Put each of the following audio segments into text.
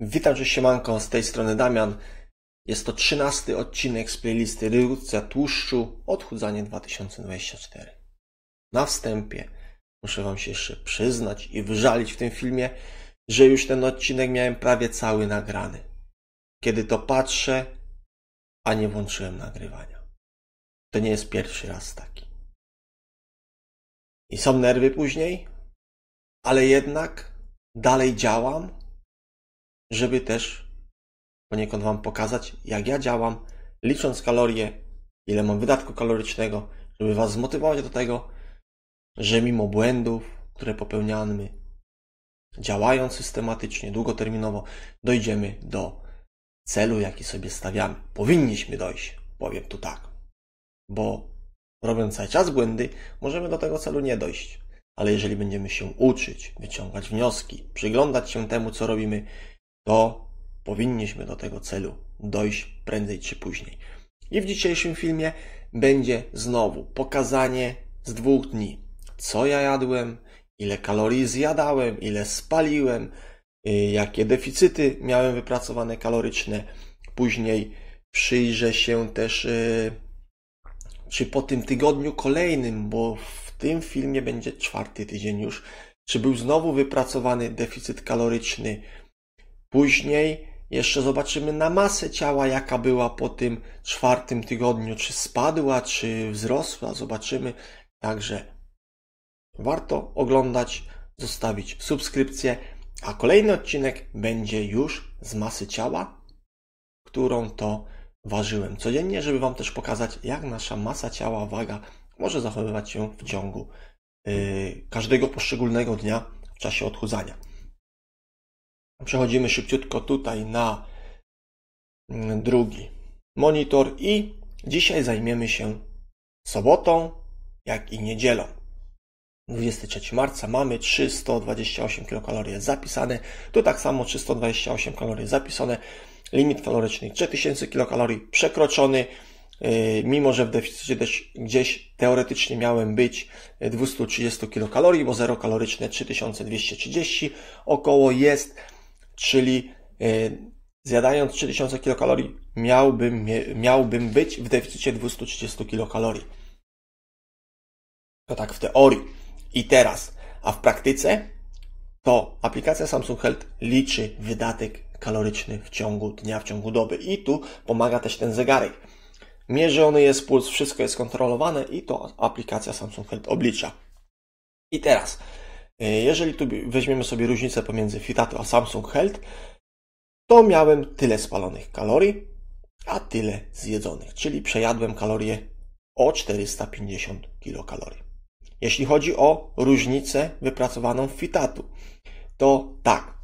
Witam, cześć siemanko, z tej strony Damian. Jest to trzynasty odcinek z playlisty Redukcja tłuszczu Odchudzanie 2024. Na wstępie muszę wam się jeszcze przyznać i wyżalić w tym filmie, że już ten odcinek miałem prawie cały nagrany. Kiedy to patrzę, a nie włączyłem nagrywania. To nie jest pierwszy raz taki. I są nerwy później, ale jednak dalej działam żeby też poniekąd Wam pokazać, jak ja działam, licząc kalorie, ile mam wydatku kalorycznego, żeby Was zmotywować do tego, że mimo błędów, które popełniamy, działając systematycznie, długoterminowo, dojdziemy do celu, jaki sobie stawiamy. Powinniśmy dojść, powiem tu tak. Bo robiąc cały czas błędy, możemy do tego celu nie dojść. Ale jeżeli będziemy się uczyć, wyciągać wnioski, przyglądać się temu, co robimy, to powinniśmy do tego celu dojść prędzej czy później. I w dzisiejszym filmie będzie znowu pokazanie z dwóch dni. Co ja jadłem, ile kalorii zjadałem, ile spaliłem, y, jakie deficyty miałem wypracowane kaloryczne. Później przyjrzę się też, y, czy po tym tygodniu kolejnym, bo w tym filmie będzie czwarty tydzień już, czy był znowu wypracowany deficyt kaloryczny, Później jeszcze zobaczymy na masę ciała, jaka była po tym czwartym tygodniu, czy spadła, czy wzrosła, zobaczymy. Także warto oglądać, zostawić subskrypcję, a kolejny odcinek będzie już z masy ciała, którą to ważyłem codziennie, żeby Wam też pokazać, jak nasza masa ciała, waga może zachowywać się w ciągu yy, każdego poszczególnego dnia w czasie odchudzania. Przechodzimy szybciutko tutaj na mm, drugi monitor i dzisiaj zajmiemy się sobotą, jak i niedzielą. 23 marca mamy 328 kilokalorii zapisane. Tu tak samo 328 kalorii zapisane. Limit kaloryczny 3000 kilokalorii przekroczony. Yy, mimo, że w deficycie gdzieś teoretycznie miałem być 230 kilokalorii, bo zero kaloryczne 3230 około jest czyli e, zjadając 3000 kilokalorii miałbym, miałbym być w deficycie 230 kilokalorii. To tak w teorii. I teraz, a w praktyce to aplikacja Samsung Health liczy wydatek kaloryczny w ciągu dnia, w ciągu doby. I tu pomaga też ten zegarek. Mierzony jest puls, wszystko jest kontrolowane i to aplikacja Samsung Health oblicza. I teraz, jeżeli tu weźmiemy sobie różnicę pomiędzy Fitato a Samsung Health, to miałem tyle spalonych kalorii, a tyle zjedzonych, czyli przejadłem kalorie o 450 kilokalorii. Jeśli chodzi o różnicę wypracowaną w Fitatu, to tak,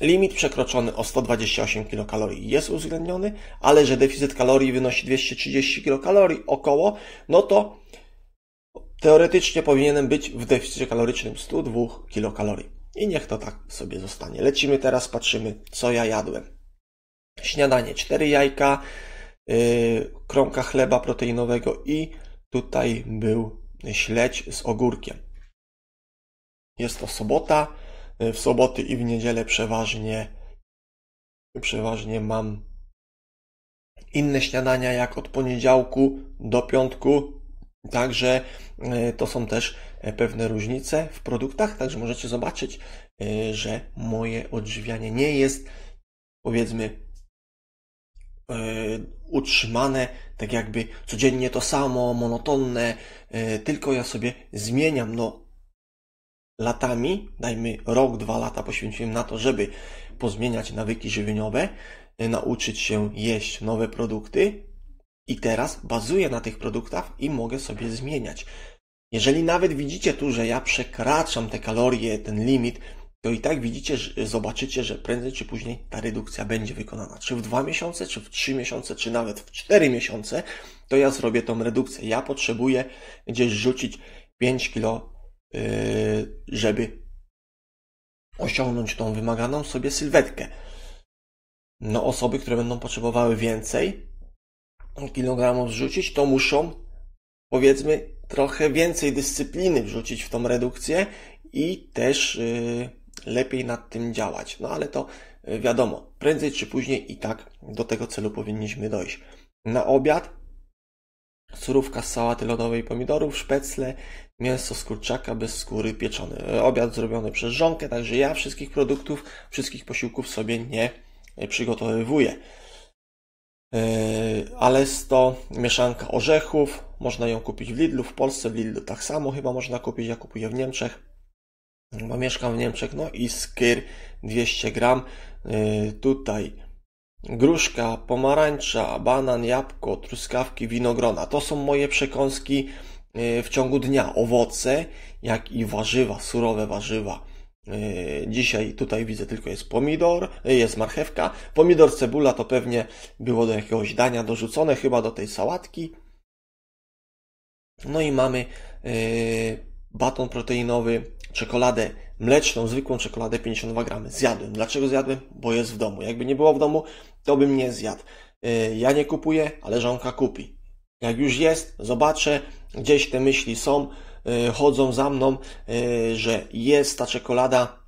limit przekroczony o 128 kilokalorii jest uwzględniony, ale że deficyt kalorii wynosi 230 kilokalorii około, no to Teoretycznie powinienem być w deficycie kalorycznym 102 kilokalorii. I niech to tak sobie zostanie. Lecimy teraz, patrzymy, co ja jadłem. Śniadanie 4 jajka, yy, kromka chleba proteinowego i tutaj był śledź z ogórkiem. Jest to sobota. Yy, w soboty i w niedzielę przeważnie przeważnie mam inne śniadania jak od poniedziałku do piątku Także e, to są też e, pewne różnice w produktach, także możecie zobaczyć, e, że moje odżywianie nie jest powiedzmy utrzymane tak jakby codziennie to samo, monotonne, tylko ja sobie zmieniam, no latami, dajmy rok, dwa lata poświęciłem na to, żeby pozmieniać nawyki żywieniowe, nauczyć się jeść nowe produkty, i teraz bazuję na tych produktach i mogę sobie zmieniać. Jeżeli nawet widzicie tu, że ja przekraczam te kalorie, ten limit, to i tak widzicie, zobaczycie, że prędzej czy później ta redukcja będzie wykonana. Czy w dwa miesiące, czy w trzy miesiące, czy nawet w cztery miesiące, to ja zrobię tą redukcję. Ja potrzebuję gdzieś rzucić 5 kilo, yy, żeby osiągnąć tą wymaganą sobie sylwetkę. No osoby, które będą potrzebowały więcej, kilogramów zrzucić, to muszą powiedzmy trochę więcej dyscypliny wrzucić w tą redukcję i też yy, lepiej nad tym działać. No ale to e, wiadomo, prędzej czy później i tak do tego celu powinniśmy dojść. Na obiad surówka z sałaty lodowej pomidorów, szpecle, mięso z kurczaka bez skóry pieczony. E, obiad zrobiony przez żonkę, także ja wszystkich produktów, wszystkich posiłków sobie nie e, przygotowywuję. Ale jest to mieszanka orzechów, można ją kupić w Lidlu, w Polsce w Lidlu tak samo chyba można kupić, ja kupuję w Niemczech bo mieszkam w Niemczech, no i skyr 200 gram, yy, tutaj gruszka, pomarańcza, banan, jabłko, truskawki, winogrona. To są moje przekąski yy, w ciągu dnia. Owoce, jak i warzywa, surowe warzywa. Yy, dzisiaj tutaj widzę tylko jest pomidor, jest marchewka. Pomidor, cebula to pewnie było do jakiegoś dania dorzucone, chyba do tej sałatki. No i mamy baton proteinowy, czekoladę mleczną, zwykłą czekoladę 52 gramy. Zjadłem. Dlaczego zjadłem? Bo jest w domu. Jakby nie było w domu, to bym nie zjadł. E, ja nie kupuję, ale żonka kupi. Jak już jest, zobaczę, gdzieś te myśli są, e, chodzą za mną, e, że jest ta czekolada,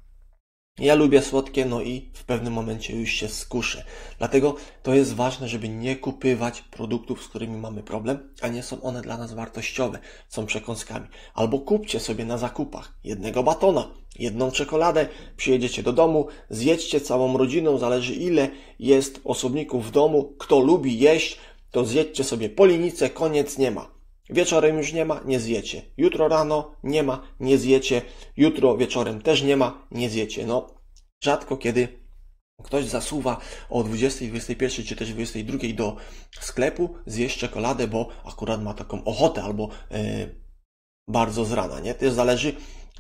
ja lubię słodkie, no i w pewnym momencie już się skuszę. Dlatego to jest ważne, żeby nie kupywać produktów, z którymi mamy problem, a nie są one dla nas wartościowe, są przekąskami. Albo kupcie sobie na zakupach jednego batona, jedną czekoladę, przyjedziecie do domu, zjedźcie całą rodziną, zależy ile jest osobników w domu, kto lubi jeść, to zjedźcie sobie polinicę, koniec nie ma. Wieczorem już nie ma, nie zjecie. Jutro rano nie ma, nie zjecie. Jutro wieczorem też nie ma, nie zjecie. No, rzadko kiedy ktoś zasuwa o 20, 21 czy też 22 do sklepu zjeść czekoladę, bo akurat ma taką ochotę albo yy, bardzo z rana, nie? To zależy,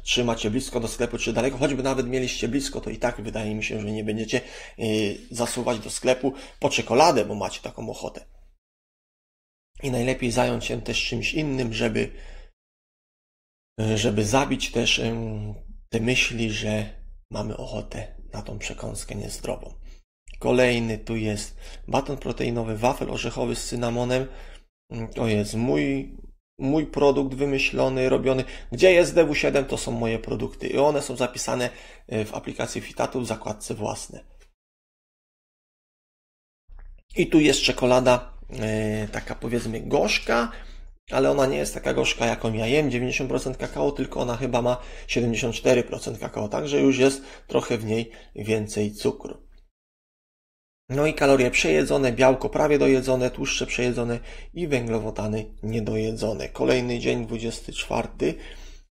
czy macie blisko do sklepu, czy daleko. Choćby nawet mieliście blisko, to i tak wydaje mi się, że nie będziecie yy, zasuwać do sklepu po czekoladę, bo macie taką ochotę. I najlepiej zająć się też czymś innym, żeby, żeby zabić też te myśli, że mamy ochotę na tą przekąskę niezdrową. Kolejny tu jest baton proteinowy, wafel orzechowy z cynamonem. To jest mój, mój produkt wymyślony, robiony. Gdzie jest DW7, to są moje produkty i one są zapisane e, w aplikacji Fitatu w zakładce własne. I tu jest czekolada E, taka powiedzmy gorzka, ale ona nie jest taka gorzka jaką ja jem, 90% kakao, tylko ona chyba ma 74% kakao, także już jest trochę w niej więcej cukru. No i kalorie przejedzone, białko prawie dojedzone, tłuszcze przejedzone i węglowodany niedojedzone. Kolejny dzień, 24,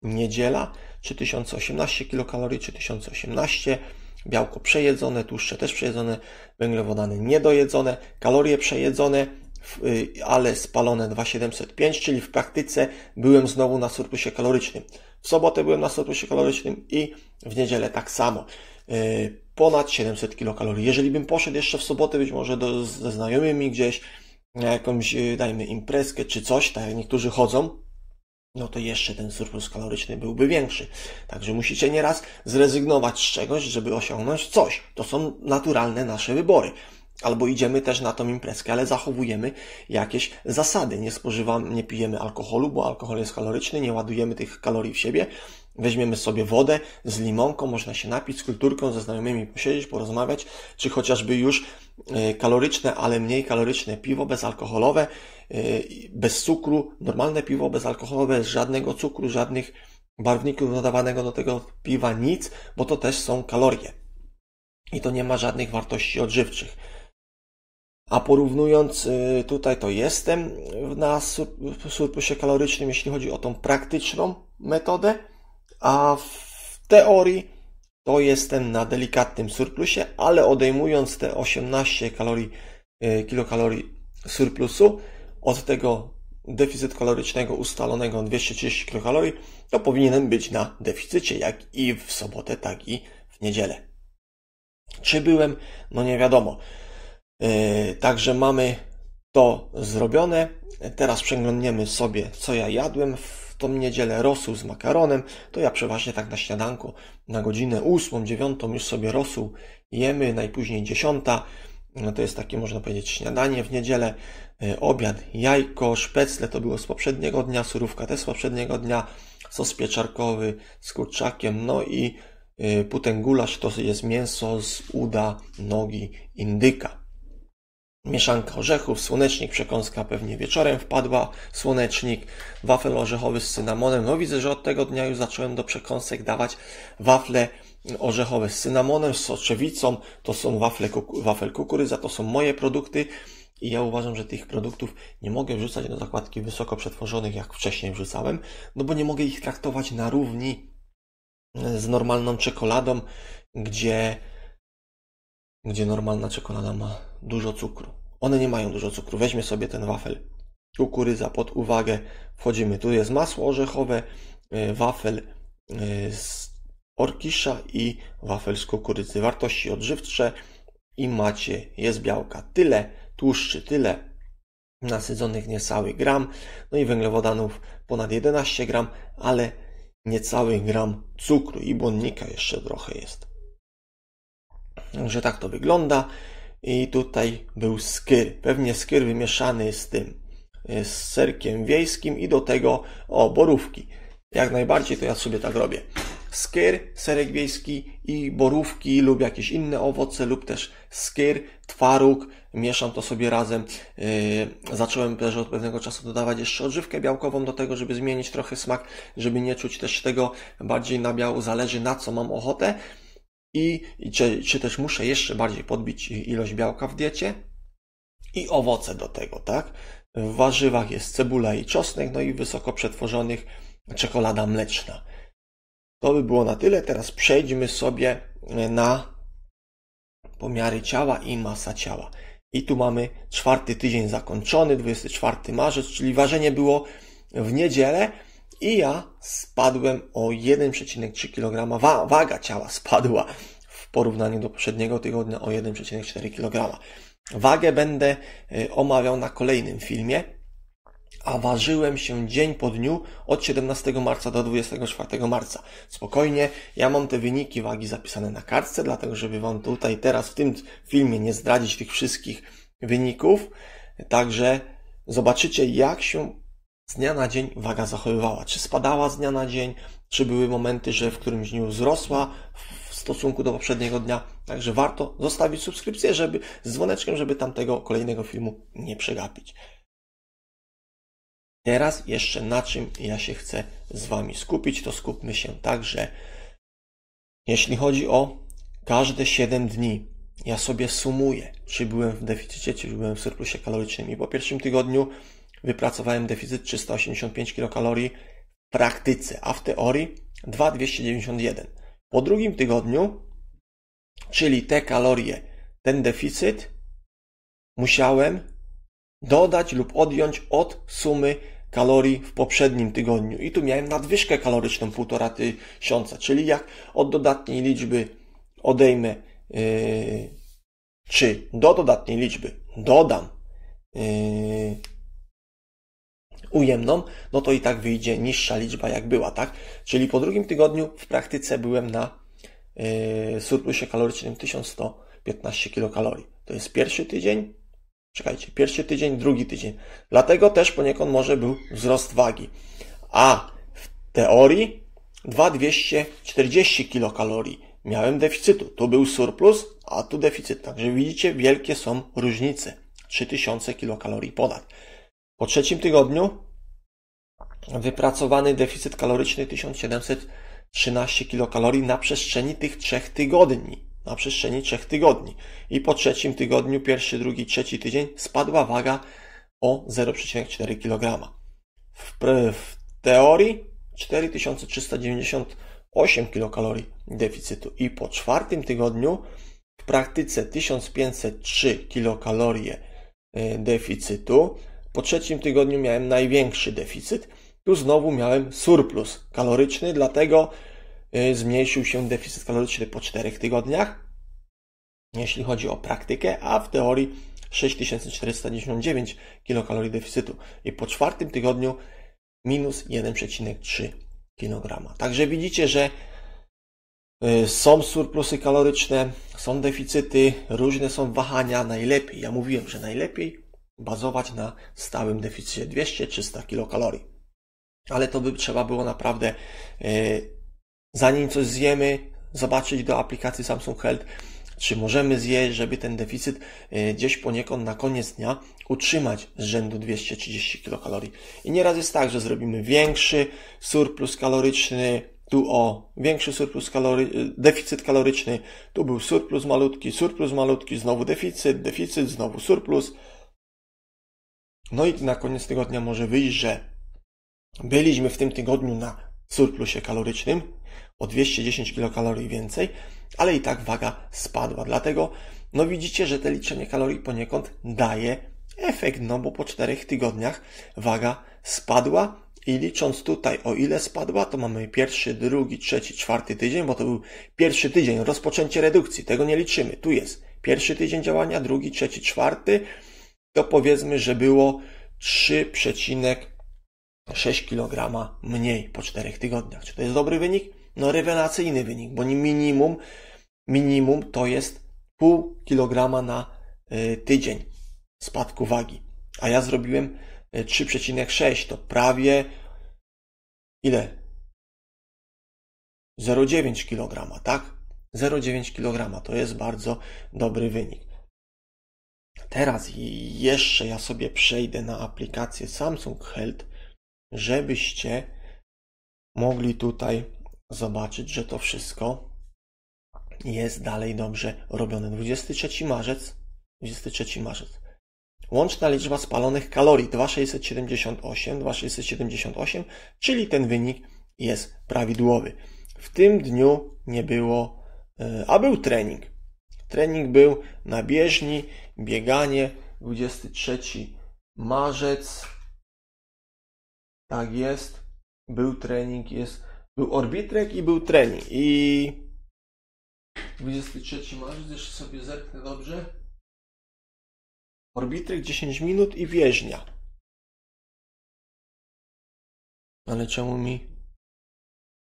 niedziela, 3018 kilokalorii, 3018 białko przejedzone, tłuszcze też przejedzone, węglowodany niedojedzone, kalorie przejedzone, ale spalone 2705, czyli w praktyce byłem znowu na surplusie kalorycznym. W sobotę byłem na surplusie kalorycznym i w niedzielę tak samo. Y, ponad 700 kilokalorii. Jeżeli bym poszedł jeszcze w sobotę, być może do, ze znajomymi gdzieś na jakąś, y, dajmy, imprezkę czy coś, tak jak niektórzy chodzą, no to jeszcze ten surplus kaloryczny byłby większy. Także musicie nieraz zrezygnować z czegoś, żeby osiągnąć coś. To są naturalne nasze wybory albo idziemy też na tą imprezkę, ale zachowujemy jakieś zasady. Nie spożywamy, nie pijemy alkoholu, bo alkohol jest kaloryczny, nie ładujemy tych kalorii w siebie. Weźmiemy sobie wodę z limonką, można się napić z kulturką, ze znajomymi posiedzieć, porozmawiać, czy chociażby już e, kaloryczne, ale mniej kaloryczne piwo bezalkoholowe, e, bez cukru, normalne piwo bezalkoholowe, bez żadnego cukru, żadnych barwników dodawanego do tego piwa, nic, bo to też są kalorie. I to nie ma żadnych wartości odżywczych. A porównując y, tutaj to jestem na surplusie kalorycznym, jeśli chodzi o tą praktyczną metodę, a w teorii to jestem na delikatnym surplusie, ale odejmując te 18 kalorii, y, kilokalorii surplusu od tego deficyt kalorycznego ustalonego 230 kilokalorii, to powinienem być na deficycie, jak i w sobotę, tak i w niedzielę. Czy byłem? No nie wiadomo. E, także mamy to zrobione. Teraz przeglądniemy sobie, co ja jadłem w tą niedzielę. Rosół z makaronem. To ja przeważnie tak na śniadanku na godzinę 8, 9 już sobie rosół jemy, najpóźniej 10. No to jest takie, można powiedzieć, śniadanie w niedzielę. E, obiad, jajko, szpecle to było z poprzedniego dnia, surówka też z poprzedniego dnia, sos pieczarkowy z kurczakiem, no i y, puten gulasz to jest mięso z uda nogi indyka. Mieszanka orzechów, słonecznik, przekąska pewnie wieczorem wpadła, słonecznik, wafel orzechowy z cynamonem. No widzę, że od tego dnia już zacząłem do przekąsek dawać wafle orzechowe z cynamonem, z soczewicą, to są wafle, wafel kukurydza, to są moje produkty i ja uważam, że tych produktów nie mogę wrzucać do zakładki wysoko przetworzonych, jak wcześniej wrzucałem, no bo nie mogę ich traktować na równi z normalną czekoladą, gdzie, gdzie normalna czekolada ma dużo cukru. One nie mają dużo cukru. Weźmy sobie ten wafel kukurydza pod uwagę. Wchodzimy. Tu jest masło orzechowe, e, wafel e, z orkisza i wafel z kukurydzy. Wartości odżywcze i macie, jest białka tyle, tłuszczy tyle, nasyconych niecały gram, no i węglowodanów ponad 11 gram, ale niecały gram cukru i błonnika jeszcze trochę jest. Także tak to wygląda. I tutaj był skyr. Pewnie skyr wymieszany z tym, z serkiem wiejskim i do tego, o, borówki. Jak najbardziej to ja sobie tak robię. Skyr, serek wiejski i borówki lub jakieś inne owoce lub też skyr, twaróg. Mieszam to sobie razem. Yy, zacząłem też od pewnego czasu dodawać jeszcze odżywkę białkową do tego, żeby zmienić trochę smak, żeby nie czuć też tego bardziej na biału. Zależy na co mam ochotę i, czy, czy też muszę jeszcze bardziej podbić ilość białka w diecie i owoce do tego, tak? W warzywach jest cebula i czosnek, no i wysoko przetworzonych czekolada mleczna. To by było na tyle. Teraz przejdźmy sobie na pomiary ciała i masa ciała. I tu mamy czwarty tydzień zakończony, 24 marzec, czyli ważenie było w niedzielę i ja spadłem o 1,3 kg. waga ciała spadła w porównaniu do poprzedniego tygodnia o 1,4 kg. Wagę będę y, omawiał na kolejnym filmie, a ważyłem się dzień po dniu od 17 marca do 24 marca. Spokojnie, ja mam te wyniki wagi zapisane na kartce, dlatego żeby Wam tutaj teraz w tym filmie nie zdradzić tych wszystkich wyników. Także zobaczycie, jak się z dnia na dzień waga zachowywała. Czy spadała z dnia na dzień, czy były momenty, że w którymś dniu wzrosła w stosunku do poprzedniego dnia. Także warto zostawić subskrypcję, żeby z dzwoneczkiem, żeby tamtego kolejnego filmu nie przegapić. Teraz jeszcze na czym ja się chcę z Wami skupić, to skupmy się także, jeśli chodzi o każde 7 dni. Ja sobie sumuję, czy byłem w deficycie, czy byłem w surplusie kalorycznym. I po pierwszym tygodniu wypracowałem deficyt 385 kilokalorii w praktyce, a w teorii 2,291. Po drugim tygodniu, czyli te kalorie, ten deficyt, musiałem dodać lub odjąć od sumy kalorii w poprzednim tygodniu. I tu miałem nadwyżkę kaloryczną 1,5 tysiąca, czyli jak od dodatniej liczby odejmę, yy, czy do dodatniej liczby dodam yy, ujemną, no to i tak wyjdzie niższa liczba jak była, tak? Czyli po drugim tygodniu w praktyce byłem na yy, surplusie kalorycznym 1115 kilokalorii. To jest pierwszy tydzień, czekajcie, pierwszy tydzień, drugi tydzień. Dlatego też poniekąd może był wzrost wagi. A w teorii 2240 kilokalorii miałem deficytu. Tu był surplus, a tu deficyt. Także widzicie, wielkie są różnice. 3000 kilokalorii ponad. Po trzecim tygodniu wypracowany deficyt kaloryczny 1713 kilokalorii na przestrzeni tych trzech tygodni. Na przestrzeni trzech tygodni. I po trzecim tygodniu, pierwszy, drugi, trzeci tydzień spadła waga o 0,4 kg. W, w teorii 4398 kilokalorii deficytu. I po czwartym tygodniu w praktyce 1503 kilokalorie e, deficytu po trzecim tygodniu miałem największy deficyt. Tu znowu miałem surplus kaloryczny, dlatego y, zmniejszył się deficyt kaloryczny po czterech tygodniach, jeśli chodzi o praktykę, a w teorii 6499 kilokalorii deficytu. I po czwartym tygodniu minus 1,3 kg. Także widzicie, że y, są surplusy kaloryczne, są deficyty, różne są wahania. Najlepiej, ja mówiłem, że najlepiej bazować na stałym deficycie 200-300 kilokalorii. Ale to by trzeba było naprawdę, e, zanim coś zjemy, zobaczyć do aplikacji Samsung Health, czy możemy zjeść, żeby ten deficyt e, gdzieś poniekąd na koniec dnia utrzymać z rzędu 230 kilokalorii. I nieraz jest tak, że zrobimy większy surplus kaloryczny, tu o większy surplus kalory, deficyt kaloryczny, tu był surplus malutki, surplus malutki, znowu deficyt, deficyt, znowu surplus. No i na koniec tygodnia może wyjść, że byliśmy w tym tygodniu na surplusie kalorycznym o 210 kilokalorii więcej, ale i tak waga spadła. Dlatego no widzicie, że te liczenie kalorii poniekąd daje efekt, no bo po czterech tygodniach waga spadła i licząc tutaj, o ile spadła, to mamy pierwszy, drugi, trzeci, czwarty tydzień, bo to był pierwszy tydzień, rozpoczęcie redukcji. Tego nie liczymy. Tu jest pierwszy tydzień działania, drugi, trzeci, czwarty. To powiedzmy, że było 3,6 kg mniej po czterech tygodniach. Czy to jest dobry wynik? No rewelacyjny wynik, bo minimum, minimum to jest pół kilograma na y, tydzień spadku wagi. A ja zrobiłem 3,6 to prawie ile? 0,9 kg, tak? 0,9 kg to jest bardzo dobry wynik. Teraz jeszcze ja sobie przejdę na aplikację Samsung Health, żebyście mogli tutaj zobaczyć, że to wszystko jest dalej dobrze robione. 23 marzec, 23 marzec. Łączna liczba spalonych kalorii 2678, 2678, czyli ten wynik jest prawidłowy. W tym dniu nie było, e, a był trening. Trening był na bieżni, bieganie, 23 marzec. Tak jest. Był trening, jest, był orbitrek i był trening. I 23 marzec, jeszcze sobie zerknę dobrze. Orbitryk 10 minut i wieżnia. Ale czemu mi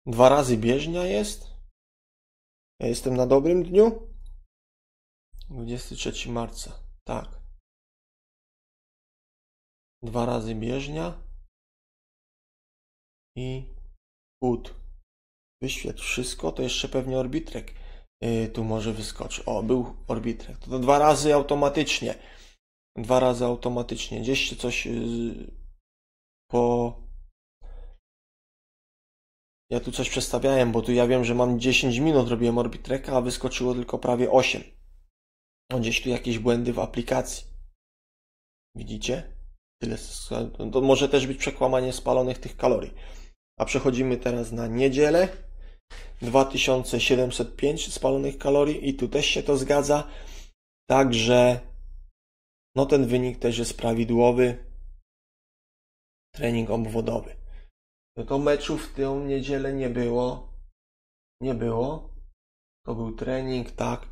dwa razy bieżnia jest? Ja jestem na dobrym dniu? 23 marca. Tak. Dwa razy bieżnia i płód. Wyświetl wszystko, to jeszcze pewnie orbitrek yy, tu może wyskoczy. O, był orbitrek. To, to dwa razy automatycznie dwa razy automatycznie. Gdzieś się coś y, po. Ja tu coś przestawiałem, bo tu ja wiem, że mam 10 minut, robiłem orbitreka, a wyskoczyło tylko prawie 8. No gdzieś tu jakieś błędy w aplikacji. Widzicie? Tyle. To może też być przekłamanie spalonych tych kalorii. A przechodzimy teraz na niedzielę. 2705 spalonych kalorii i tu też się to zgadza. Także no ten wynik też jest prawidłowy. Trening obwodowy. No to meczu w tę niedzielę nie było. Nie było. To był trening, tak.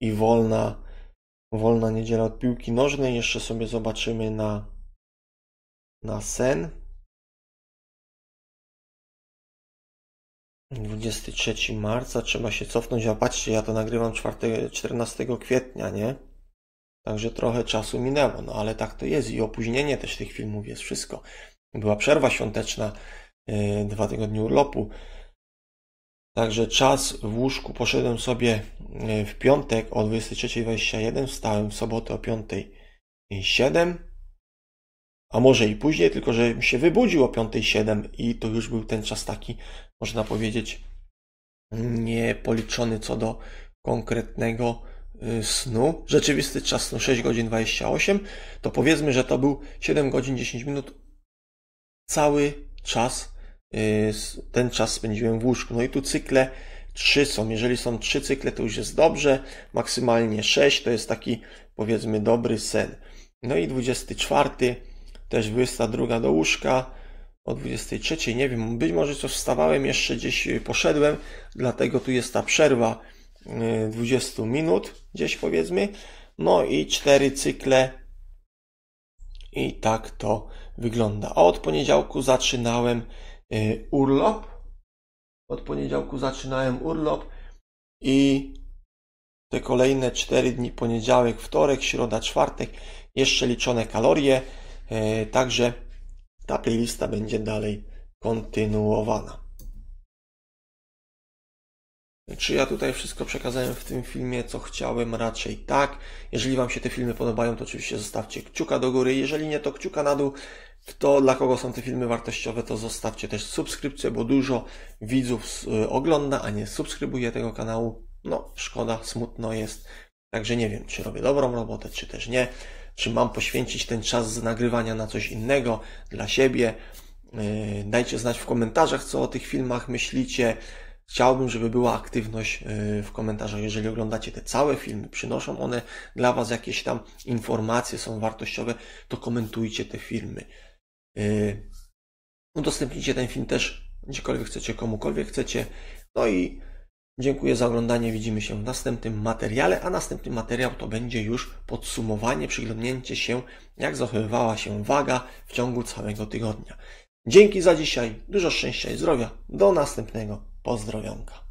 I wolna, wolna niedziela od piłki nożnej. Jeszcze sobie zobaczymy na, na sen. 23 marca, trzeba się cofnąć, a patrzcie, ja to nagrywam 4, 14 kwietnia, nie? Także trochę czasu minęło, no ale tak to jest i opóźnienie też tych filmów jest wszystko. Była przerwa świąteczna, yy, dwa tygodnie urlopu. Także czas w łóżku poszedłem sobie yy, w piątek o 23.21, wstałem w sobotę o 5.07, a może i później, tylko że się wybudził o 5.07 i to już był ten czas taki, można powiedzieć, niepoliczony co do konkretnego Y, snu, rzeczywisty czas snu 6 godzin 28, to powiedzmy, że to był 7 godzin 10 minut. Cały czas, ten czas spędziłem w łóżku. No i tu cykle 3 są. Jeżeli są 3 cykle, to już jest dobrze. Maksymalnie 6 to jest taki, powiedzmy, dobry sen. No i 24, też 22 do łóżka. O 23, nie wiem, być może coś wstawałem, jeszcze gdzieś poszedłem, dlatego tu jest ta przerwa 20 y, minut, gdzieś powiedzmy. No i cztery cykle. I tak to wygląda. A od poniedziałku zaczynałem y, urlop. Od poniedziałku zaczynałem urlop i te kolejne cztery dni, poniedziałek, wtorek, środa, czwartek, jeszcze liczone kalorie. Y, także ta playlista będzie dalej kontynuowana. Czy ja tutaj wszystko przekazałem w tym filmie, co chciałem? Raczej tak. Jeżeli Wam się te filmy podobają, to oczywiście zostawcie kciuka do góry. Jeżeli nie, to kciuka na dół. To dla kogo są te filmy wartościowe, to zostawcie też subskrypcję, bo dużo widzów y, ogląda, a nie subskrybuje tego kanału. No, szkoda, smutno jest. Także nie wiem, czy robię dobrą robotę, czy też nie. Czy mam poświęcić ten czas z nagrywania na coś innego dla siebie. Y, dajcie znać w komentarzach, co o tych filmach myślicie. Chciałbym, żeby była aktywność y, w komentarzach, jeżeli oglądacie te całe filmy, przynoszą one dla Was jakieś tam informacje, są wartościowe, to komentujcie te filmy. Y, udostępnijcie ten film też gdziekolwiek chcecie, komukolwiek chcecie. No i dziękuję za oglądanie. Widzimy się w następnym materiale, a następny materiał to będzie już podsumowanie, przyglądnięcie się, jak zachowywała się waga w ciągu całego tygodnia. Dzięki za dzisiaj, dużo szczęścia i zdrowia. Do następnego. Pozdrowionka.